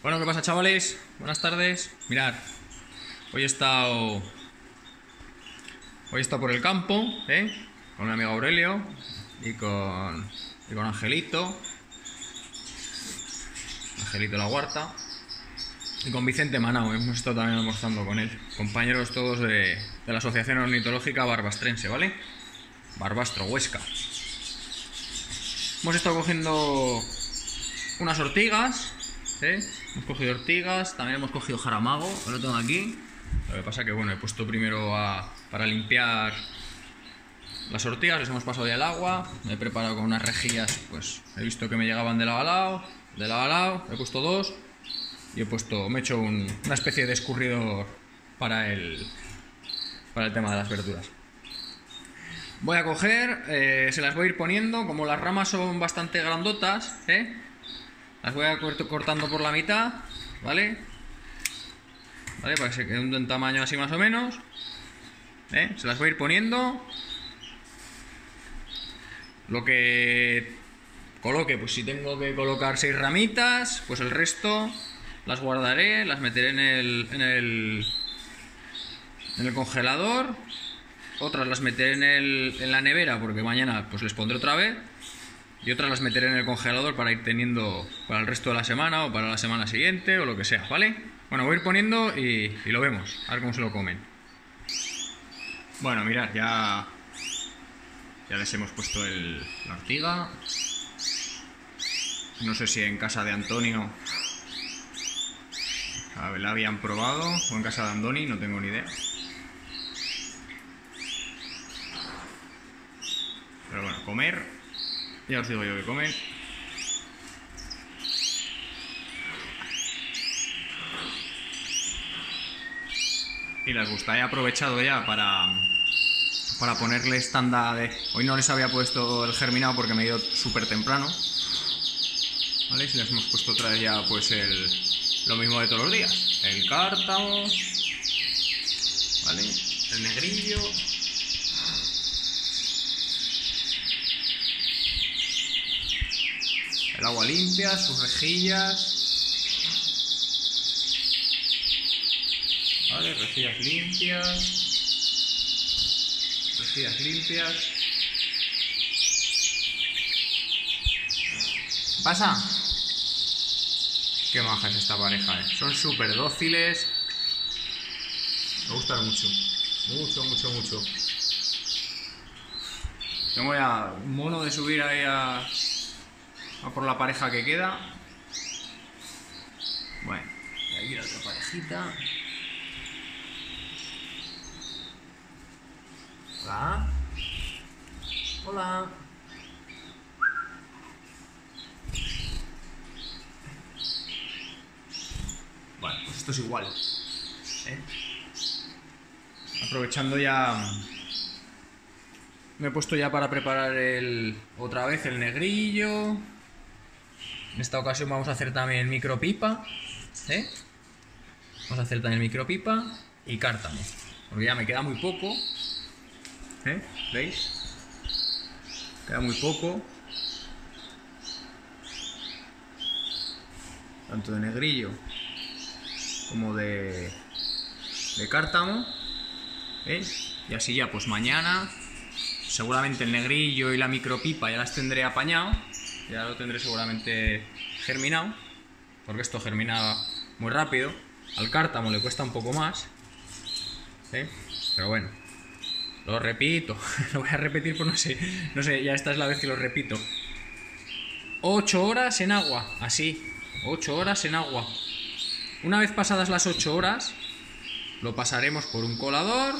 Bueno, ¿qué pasa, chavales? Buenas tardes. Mirad, hoy he estado. Hoy he estado por el campo, ¿eh? Con mi amigo Aurelio y con. y con Angelito. Angelito la Huerta. Y con Vicente Manao, hemos estado también almorzando con él. Compañeros todos de, de la Asociación Ornitológica Barbastrense, ¿vale? Barbastro, Huesca. Hemos estado cogiendo unas ortigas, Hemos cogido ortigas, también hemos cogido jaramago, lo tengo aquí. Lo que pasa que, bueno, he puesto primero para limpiar las ortigas, les hemos pasado ya el agua, me he preparado con unas rejillas, pues he visto que me llegaban de lado a lado, de lado a lado, he puesto dos y he puesto, me he hecho un- una especie de escurridor para el, para el tema de las verduras. Voy a coger, eh, se las voy a ir poniendo, como las ramas son bastante grandotas, ¿eh? Las voy a cort- cortando por la mitad, ¿vale? ¿Vale? Para que se queden de un tamaño así más o menos. ¿eh? Se las voy a ir poniendo. Lo que coloque, pues si tengo que colocar seis ramitas, pues el resto las guardaré, las meteré en el, en el, en el congelador. Otras las meteré en, el, en la nevera porque mañana pues les pondré otra vez. Y otras las meteré en el congelador para ir teniendo para el resto de la semana o para la semana siguiente o lo que sea, ¿vale? Bueno, voy a ir poniendo y, y lo vemos, a ver cómo se lo comen. Bueno, mirad, ya, ya les hemos puesto el, la ortiga. No sé si en casa de Antonio a ver, la habían probado o en casa de Andoni, no tengo ni idea. Pero bueno, comer. Ya os digo yo que comen. Y les gusta. He aprovechado ya para, para ponerles tanda de... Hoy no les había puesto el germinado porque me he ido súper temprano. ¿Vale? Y les hemos puesto otra vez ya pues el, lo mismo de todos los días. El cártamo. ¿Vale? El negrillo. El agua limpia, sus rejillas. Vale, rejillas limpias. Rejillas limpias. ¿Pasa? Qué maja es esta pareja, eh. Son súper dóciles. Me gustan mucho. Mucho, mucho, mucho. Tengo ya mono de subir ahí a, a por la pareja que queda. Bueno, y aquí la otra parejita. Hola. Hola. Bueno, pues esto es igual. ¿eh? Aprovechando ya. Me he puesto ya para preparar el. otra vez el negrillo. En esta ocasión vamos a hacer también micropipa. ¿eh? Vamos a hacer también micropipa y cártamo. Porque ya me queda muy poco. ¿eh? ¿Veis? Queda muy poco. Tanto de negrillo como de, de cártamo. ¿eh? Y así ya, pues mañana, seguramente el negrillo y la micropipa ya las tendré apañado. Ya lo tendré seguramente germinado. Porque esto germina muy rápido. Al cártamo le cuesta un poco más. ¿eh? Pero bueno. Lo repito. lo voy a repetir por no sé. No sé, ya esta es la vez que lo repito. 8 horas en agua. Así. 8 horas en agua. Una vez pasadas las 8 horas, lo pasaremos por un colador,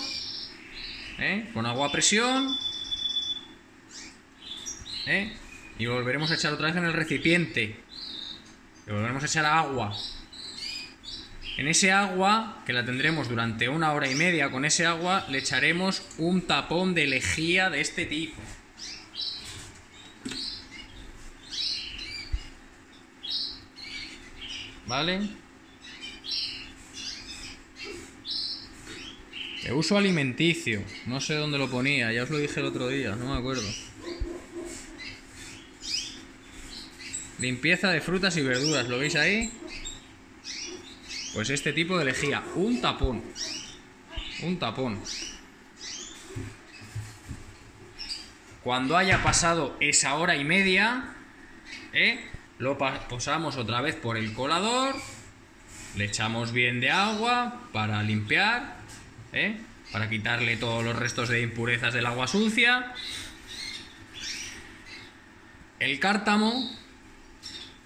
¿eh? con agua a presión, ¿eh? Y volveremos a echar otra vez en el recipiente. Le volveremos a echar agua. En ese agua, que la tendremos durante una hora y media, con ese agua le echaremos un tapón de lejía de este tipo. ¿Vale? De uso alimenticio. No sé dónde lo ponía, ya os lo dije el otro día, no me acuerdo. Limpieza de frutas y verduras, ¿lo veis ahí? Pues este tipo de lejía, un tapón. Un tapón. Cuando haya pasado esa hora y media, ¿eh? lo posamos otra vez por el colador, le echamos bien de agua para limpiar, ¿eh? para quitarle todos los restos de impurezas del agua sucia. El cártamo,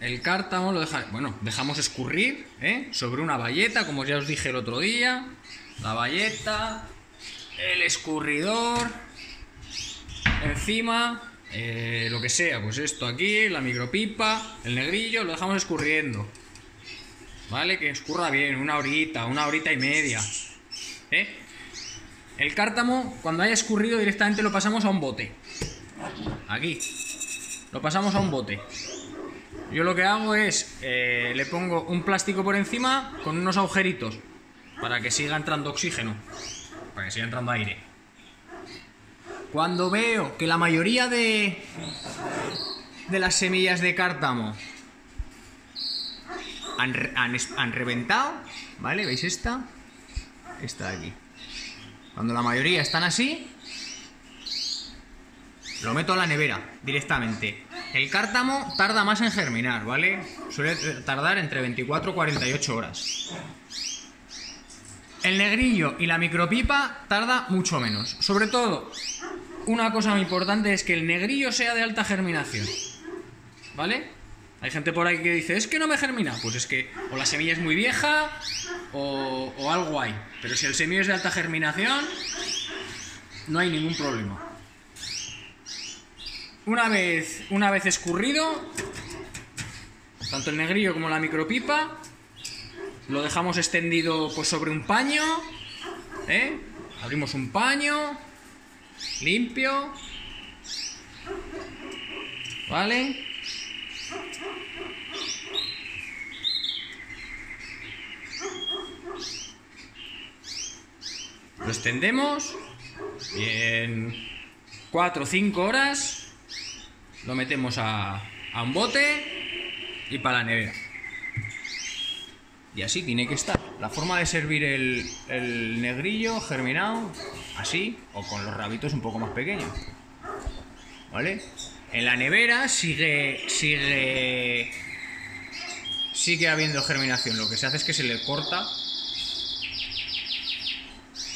el cártamo lo deja, bueno, dejamos escurrir ¿eh? sobre una valleta, como ya os dije el otro día. La valleta, el escurridor, encima eh, lo que sea, pues esto aquí, la micropipa, el negrillo, lo dejamos escurriendo. ¿Vale? Que escurra bien, una horita, una horita y media. ¿Eh? El cártamo, cuando haya escurrido, directamente lo pasamos a un bote. Aquí. Lo pasamos a un bote. Yo lo que hago es, eh, le pongo un plástico por encima con unos agujeritos para que siga entrando oxígeno, para que siga entrando aire. Cuando veo que la mayoría de, de las semillas de cártamo han, reventado, ¿vale? ¿Veis esta? Esta de aquí. Cuando la mayoría están así, lo meto a la nevera directamente. El cártamo tarda más en germinar, ¿vale? Suele tardar entre 24 y 48 horas. El negrillo y la micropipa tarda mucho menos. Sobre todo una cosa muy importante es que el negrillo sea de alta germinación. ¿Vale? Hay gente por ahí que dice, es que no me germina. Pues es que o la semilla es muy vieja o, o algo hay. Pero si el semillo es de alta germinación, no hay ningún problema. Una vez, una vez escurrido, tanto el negrillo como la micropipa, lo dejamos extendido pues, sobre un paño. ¿eh? Abrimos un paño, limpio. ¿Vale? Lo extendemos y en 4 o 5 horas lo metemos a, un bote y para la nevera. Y así tiene que estar. La forma de servir el, el negrillo germinado así o con los rabitos un poco más pequeños. ¿Vale? En la nevera sigue sigue sigue habiendo germinación. Lo que se hace es que se le corta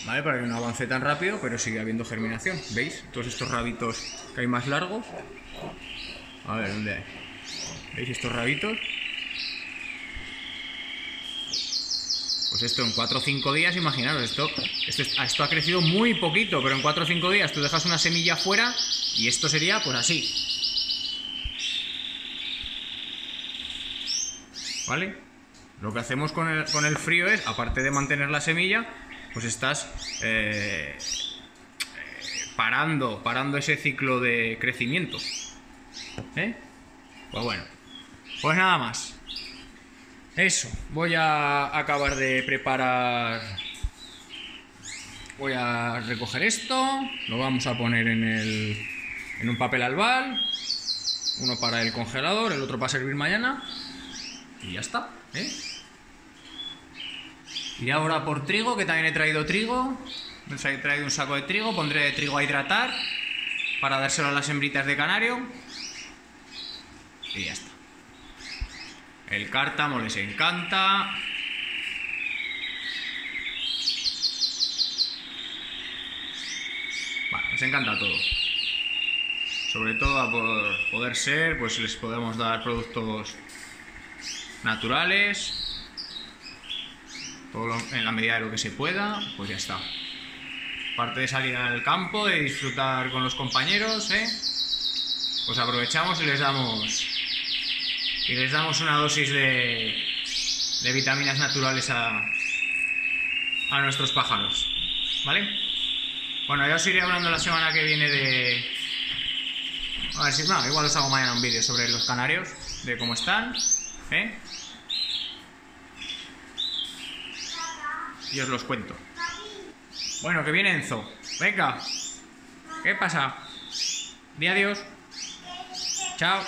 ¿Vale? Para que no avance tan rápido, pero sigue habiendo germinación. ¿Veis? Todos estos rabitos que hay más largos. A ver, ¿dónde hay? ¿Veis estos rabitos? Pues esto en 4 o 5 días, imaginaros, esto, esto, ha crecido muy poquito, pero en 4 o 5 días tú dejas una semilla fuera y esto sería pues así. ¿Vale? Lo que hacemos con el, con el frío es, aparte de mantener la semilla, pues estás eh, parando, parando ese ciclo de crecimiento. ¿Eh? Pues bueno, pues nada más. Eso, voy a acabar de preparar... Voy a recoger esto, lo vamos a poner en, el, en un papel albal, uno para el congelador, el otro para servir mañana, y ya está, ¿eh? Y ahora por trigo, que también he traído trigo, he traído un saco de trigo, pondré trigo a hidratar para dárselo a las hembritas de canario, y ya está. El cártamo les encanta. Bueno, les encanta todo. Sobre todo a por poder ser, pues les podemos dar productos naturales. Todo en la medida de lo que se pueda, pues ya está. Aparte de salir al campo, de disfrutar con los compañeros, ¿eh? pues aprovechamos y les damos y les damos una dosis de, de vitaminas naturales a, a nuestros pájaros. ¿Vale? Bueno, ya os iré hablando la semana que viene de... A ver si... No, igual os hago mañana un vídeo sobre los canarios, de cómo están. ¿eh? Y os los cuento. Bueno, que viene Enzo. Venga. ¿Qué pasa? Di adiós. Chao.